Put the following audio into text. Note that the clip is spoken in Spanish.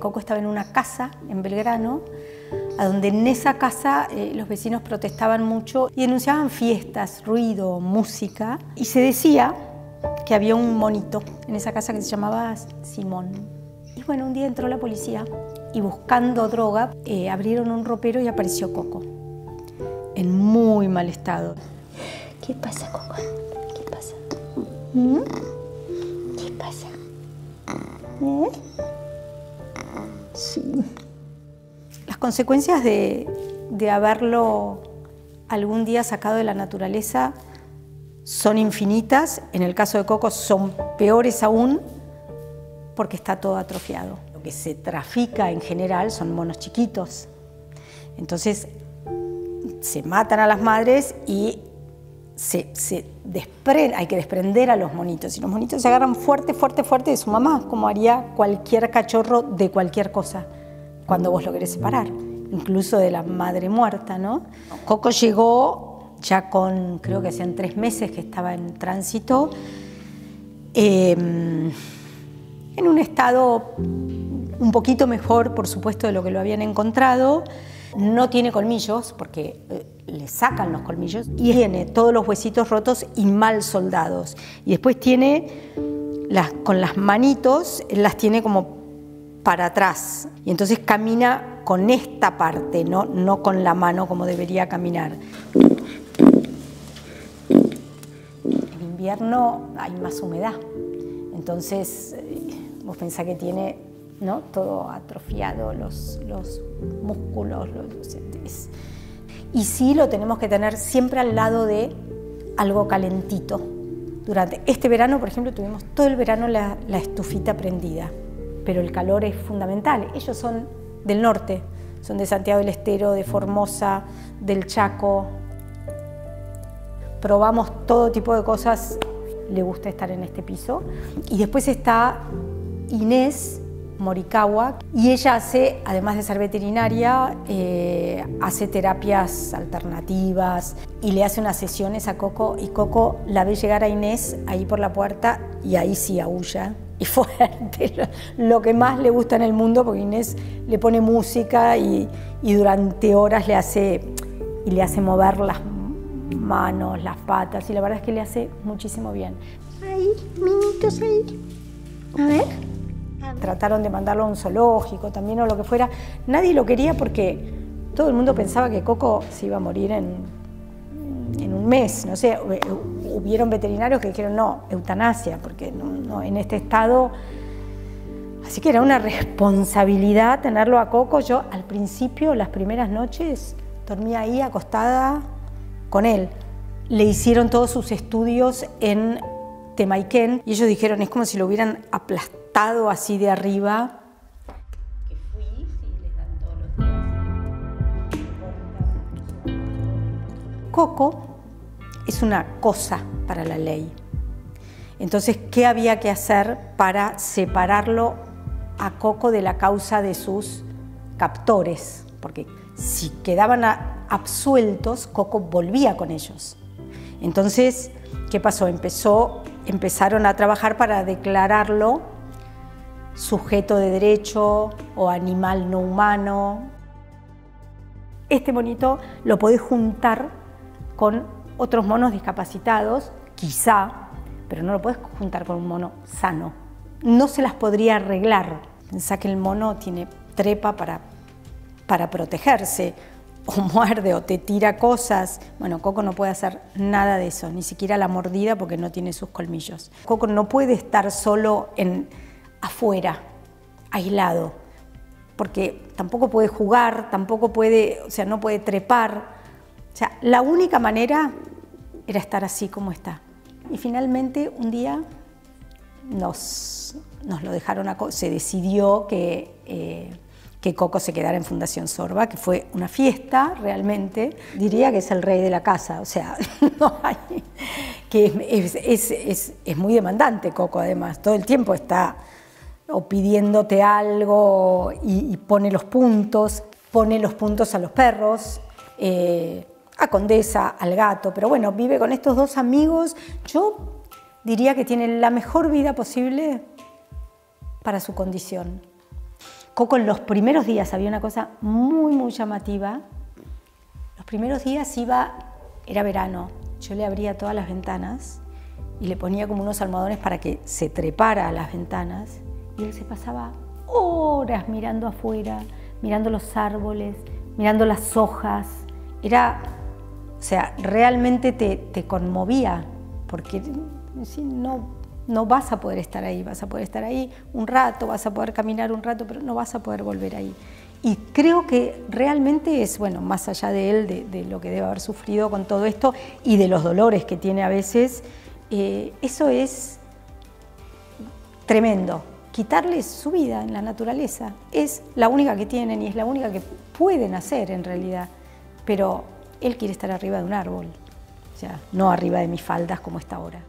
Coco estaba en una casa en Belgrano, a donde en esa casa eh, los vecinos protestaban mucho y denunciaban fiestas, ruido, música. Y se decía que había un monito en esa casa que se llamaba Simón. Y bueno, un día entró la policía y buscando droga eh, abrieron un ropero y apareció Coco, en muy mal estado. ¿Qué pasa, Coco? ¿Qué pasa? ¿Mm? ¿Qué pasa? ¿Eh? Sí. Las consecuencias de, de haberlo algún día sacado de la naturaleza son infinitas, en el caso de Coco son peores aún porque está todo atrofiado. Lo que se trafica en general son monos chiquitos. Entonces se matan a las madres y se, se hay que desprender a los monitos. Y los monitos se agarran fuerte, fuerte, fuerte de su mamá, como haría cualquier cachorro de cualquier cosa, cuando vos lo querés separar, incluso de la madre muerta, ¿no? Coco llegó ya con, creo que hacían tres meses que estaba en tránsito, eh, en un estado un poquito mejor, por supuesto, de lo que lo habían encontrado. No tiene colmillos, porque eh, le sacan los colmillos, y tiene todos los huesitos rotos y mal soldados. Y después tiene, las, con las manitos, las tiene como para atrás. Y entonces camina con esta parte, no, no con la mano como debería caminar. En invierno hay más humedad. Entonces, eh, vos pensás que tiene ¿no? todo atrofiado, los, los músculos. Los, es, y sí lo tenemos que tener siempre al lado de algo calentito. Durante este verano, por ejemplo, tuvimos todo el verano la, la estufita prendida, pero el calor es fundamental. Ellos son del norte, son de Santiago del Estero, de Formosa, del Chaco. Probamos todo tipo de cosas, le gusta estar en este piso. Y después está Inés Morikawa y ella hace, además de ser veterinaria, eh, hace terapias alternativas y le hace unas sesiones a Coco y Coco la ve llegar a Inés ahí por la puerta y ahí sí aúlla y fuerte, lo, que más le gusta en el mundo porque Inés le pone música y, y durante horas le hace, y le hace mover las manos, las patas y la verdad es que le hace muchísimo bien. Ahí, minitos ahí. A ver. Trataron de mandarlo a un zoológico también o lo que fuera. Nadie lo quería porque todo el mundo pensaba que Coco se iba a morir en, en un mes. No sé, hubieron veterinarios que dijeron no, eutanasia, porque no, en este estado. Así que era una responsabilidad tenerlo a Coco. Yo al principio, las primeras noches, dormía ahí acostada con él. Le hicieron todos sus estudios en Temaiken y ellos dijeron, es como si lo hubieran aplastado así de arriba. Que fui, sí, les dan todos los días. Coco es una cosa para la ley. Entonces, ¿qué había que hacer para separarlo a Coco de la causa de sus captores? Porque si quedaban absueltos, Coco volvía con ellos. Entonces, ¿qué pasó? Empezó, empezaron a trabajar para declararlo sujeto de derecho o animal no humano. Este monito lo podés juntar con otros monos discapacitados, quizá, pero no lo podés juntar con un mono sano. No se las podría arreglar. Pensá que el mono tiene trepa para, para protegerse, o muerde o te tira cosas. Bueno, Coco no puede hacer nada de eso, ni siquiera la mordida porque no tiene sus colmillos. Coco no puede estar solo en afuera, aislado, porque tampoco puede jugar, tampoco puede, o sea, no puede trepar. O sea, la única manera era estar así como está. Y finalmente un día nos, nos lo dejaron, a, se decidió que, eh, que Coco se quedara en Fundación Sorba, que fue una fiesta realmente. Diría que es el rey de la casa, o sea, no hay, que es, muy demandante Coco además, todo el tiempo está o pidiéndote algo y, y, pone los puntos, pone los puntos a los perros, eh, a Condesa, al gato, pero bueno, vive con estos dos amigos. Yo diría que tiene la mejor vida posible para su condición. Coco en los primeros días había una cosa muy, muy llamativa. Los primeros días iba, era verano, yo le abría todas las ventanas y le ponía como unos almohadones para que se trepara a las ventanas y él se pasaba horas mirando afuera, mirando los árboles, mirando las hojas. Era, o sea, realmente te, te conmovía porque sí, no, no vas a poder estar ahí, vas a poder estar ahí un rato, vas a poder caminar un rato, pero no vas a poder volver ahí. Y creo que realmente es, bueno, más allá de él, de, lo que debe haber sufrido con todo esto y de los dolores que tiene a veces, eh, eso es tremendo. Quitarles su vida en la naturaleza es la única que tienen y es la única que pueden hacer en realidad. Pero él quiere estar arriba de un árbol, o sea, no arriba de mis faldas como está ahora.